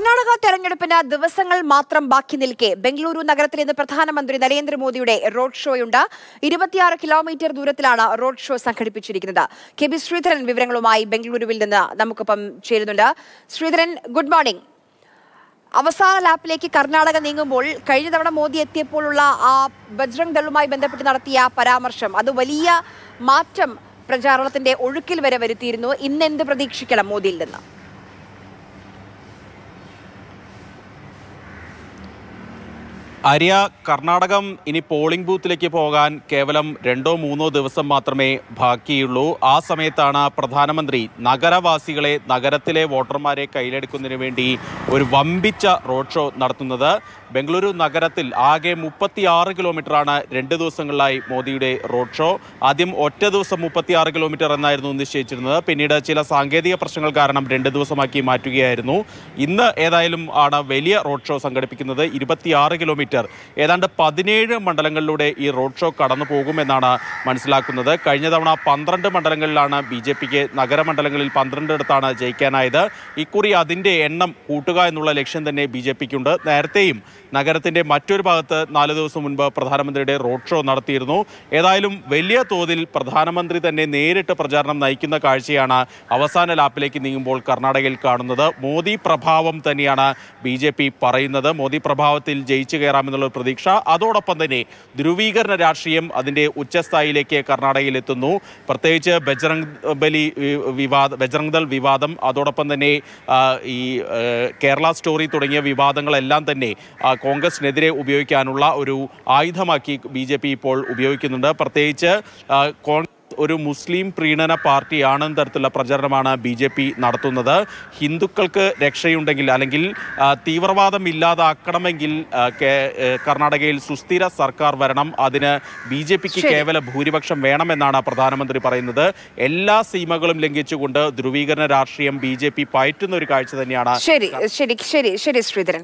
കർണാടക തെരഞ്ഞെടുപ്പിന് ദിവസങ്ങൾ മാത്രം ബാക്കി നിൽക്കെ ബംഗളൂരു നഗരത്തിൽ ഇന്ന് പ്രധാനമന്ത്രി നരേന്ദ്രമോദിയുടെ റോഡ് ഷോയുണ്ട്. ഇരുപത്തിയാറ് കിലോമീറ്റർ ദൂരത്തിലാണ് റോഡ് ഷോ സംഘടിപ്പിച്ചിരിക്കുന്നത്. കെ ബി ശ്രീധരൻ വിവരങ്ങളുമായി ബംഗളൂരുവിൽ നിന്ന് നമുക്കൊപ്പം ചേരുന്നുണ്ട്. ശ്രീധരൻ ഗുഡ് മോർണിംഗ് അവസാന ലാപ്പിലേക്ക് കർണാടക നീങ്ങുമ്പോൾ കഴിഞ്ഞ തവണ മോദി എത്തിയപ്പോഴുള്ള ആ ബജ്രംഗ് ദളുമായി ബന്ധപ്പെട്ട് നടത്തിയ പരാമർശം അത് വലിയ മാറ്റം പ്രചാരണത്തിന്റെ ഒഴുക്കിൽ വരെ വരുത്തിയിരുന്നു. ഇന്ന് എന്ത് പ്രതീക്ഷിക്കണം മോദിയിൽ നിന്ന്? ആര്യ കർണാടകം ഇനി പോളിംഗ് ബൂത്തിലേക്ക് പോകാൻ കേവലം രണ്ടോ മൂന്നോ ദിവസം മാത്രമേ ബാക്കിയുള്ളൂ. ആ സമയത്താണ് പ്രധാനമന്ത്രി നഗരവാസികളെ നഗരത്തിലെ വോട്ടർമാരെ കയ്യിലെടുക്കുന്നതിന് വേണ്ടി ഒരു വമ്പിച്ച റോഡ് ഷോ നടത്തുന്നത്. ബംഗളൂരു നഗരത്തിൽ ആകെ മുപ്പത്തിയാറ് കിലോമീറ്ററാണ് രണ്ട് ദിവസങ്ങളിലായി മോദിയുടെ റോഡ് ഷോ ആദ്യം ഒറ്റ ദിവസം മുപ്പത്തിയാറ് കിലോമീറ്റർ എന്നായിരുന്നു നിശ്ചയിച്ചിരുന്നത്. പിന്നീട് ചില സാങ്കേതിക പ്രശ്നങ്ങൾ കാരണം രണ്ട് ദിവസമാക്കി മാറ്റുകയായിരുന്നു. ഇന്ന് ഏതായാലും ആണ് വലിയ റോഡ് ഷോ സംഘടിപ്പിക്കുന്നത്. ഇരുപത്തിയാറ് കിലോമീറ്റർ ഏതാണ്ട് പതിനേഴ് മണ്ഡലങ്ങളിലൂടെ ഈ റോഡ് ഷോ കടന്നു പോകുമെന്നാണ് മനസ്സിലാക്കുന്നത്. കഴിഞ്ഞ തവണ പന്ത്രണ്ട് മണ്ഡലങ്ങളിലാണ് ബി ജെ പിക്ക് നഗരമണ്ഡലങ്ങളിൽ പന്ത്രണ്ടിടത്താണ് ജയിക്കാനായത്. ഇക്കുറി അതിന്റെ എണ്ണം കൂട്ടുക എന്നുള്ള ലക്ഷ്യം തന്നെ ബി ജെ പിക്കുണ്ട്. നേരത്തെയും നഗരത്തിന്റെ മറ്റൊരു ഭാഗത്ത് നാല് ദിവസം മുൻപ് പ്രധാനമന്ത്രിയുടെ റോഡ് ഷോ നടത്തിയിരുന്നു. ഏതായാലും വലിയ തോതിൽ പ്രധാനമന്ത്രി തന്നെ നേരിട്ട് പ്രചാരണം നയിക്കുന്ന കാഴ്ചയാണ് അവസാന ലാപ്പിലേക്ക് നീങ്ങുമ്പോൾ കർണാടകയിൽ കാണുന്നത്. മോദി പ്രഭാവം തന്നെയാണ് ബി പറയുന്നത്. മോദി പ്രഭാവത്തിൽ ജയിച്ചു കയറാമെന്നുള്ള ഒരു പ്രതീക്ഷ. അതോടൊപ്പം തന്നെ ധ്രുവീകരണ രാഷ്ട്രീയം അതിന്റെ ഉച്ചസ്ഥായിലേക്ക് കർണാടകയിൽ എത്തുന്നു. പ്രത്യേകിച്ച് ബജ്രംഗ് ബലി വിവാദ ബജ്രംഗ് ദൾ വിവാദം അതോടൊപ്പം തന്നെ ഈ കേരള സ്റ്റോറി തുടങ്ങിയ വിവാദങ്ങളെല്ലാം തന്നെ കോൺഗ്രസിനെതിരെ ഉപയോഗിക്കാനുള്ള ഒരു ആയുധമാക്കി ബി ഇപ്പോൾ ഉപയോഗിക്കുന്നുണ്ട്. പ്രത്യേകിച്ച് കോൺഗ്രസ് കോൺ ഒരു മുസ്ലിം പ്രീണന പാർട്ടിയാണെന്ന തരത്തിലുള്ള പ്രചരണമാണ് ബി ജെ പി നടത്തുന്നത്. ഹിന്ദുക്കൾക്ക് രക്ഷയുണ്ടെങ്കിൽ അല്ലെങ്കിൽ തീവ്രവാദം ഇല്ലാതാക്കണമെങ്കിൽ കർണാടകയിൽ സുസ്ഥിര സർക്കാർ വരണം. അതിന് ബി ജെ പിക്ക് കേവല ഭൂരിപക്ഷം വേണമെന്നാണ് പ്രധാനമന്ത്രി പറയുന്നത്. എല്ലാ സീമകളും ലംഘിച്ചുകൊണ്ട് ധ്രുവീകരണ രാഷ്ട്രീയം ബി ജെ പി പയറ്റുന്ന ഒരു കാഴ്ച തന്നെയാണ് ശരി. ശരി. ശരി. ശരി ശ്രീധരൻ.